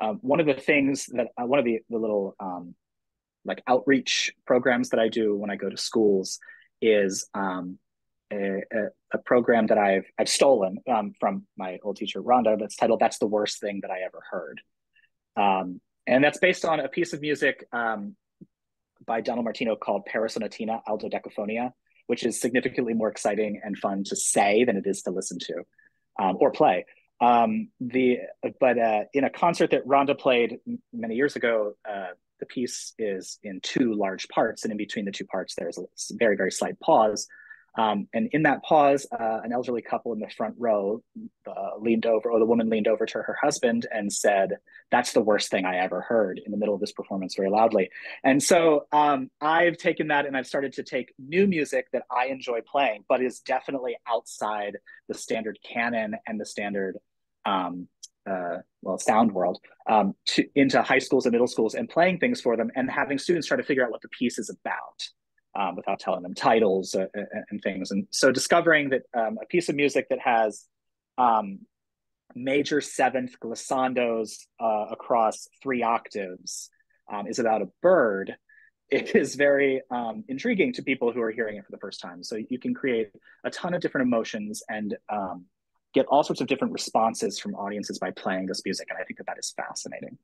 um, one of the things that uh, one of the, the little um, like outreach programs that I do when I go to schools is um, a, a, program that I've I've stolen um, from my old teacher Rhonda. That's titled "That's the Worst Thing That I Ever Heard," um, and that's based on a piece of music um, by Donald Martino called "Parisonatina al'dodecafonia," which is significantly more exciting and fun to say than it is to listen to or play. Um, the but uh, in a concert that Rhonda played many years ago, uh, the piece is in two large parts, and in between the two parts, there's a very very slight pause. Um, and in that pause, uh, an elderly couple in the front row uh, leaned over, or the woman leaned over to her husband and said, "That's the worst thing I ever heard." In the middle of this performance, very loudly. And so um, I've taken that and I've started to take new music that I enjoy playing, but is definitely outside the standard canon and the standard um, uh, well, sound world um, to, into high schools and middle schools and playing things for them and having students try to figure out what the piece is about um, without telling them titles uh, uh and things. And so discovering that um, a piece of music that has um, major seventh glissandos uh, across three octaves um, is about a bird it is very um, intriguing to people who are hearing it for the first time. So you can create a ton of different emotions and um, get all sorts of different responses from audiences by playing this music. And I think that that is fascinating.